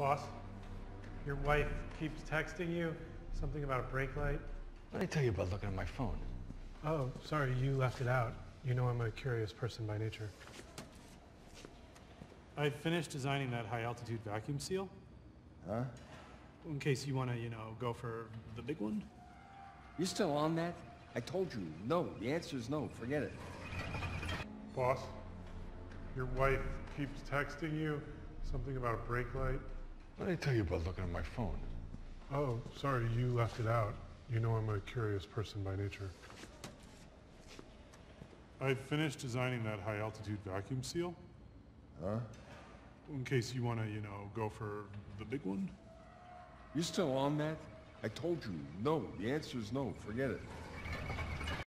Boss, your wife keeps texting you something about a brake light. What did I tell you about looking at my phone? Oh, sorry, you left it out. You know I'm a curious person by nature. I finished designing that high altitude vacuum seal. Huh? In case you want to, you know, go for the big one. You're still on that? I told you, no. The answer is no. Forget it. Boss, your wife keeps texting you something about a brake light. What did I tell you about looking at my phone? Oh, sorry, you left it out. You know I'm a curious person by nature. I finished designing that high altitude vacuum seal. Huh? In case you want to, you know, go for the big one. You still on that? I told you, no. The answer is no. Forget it.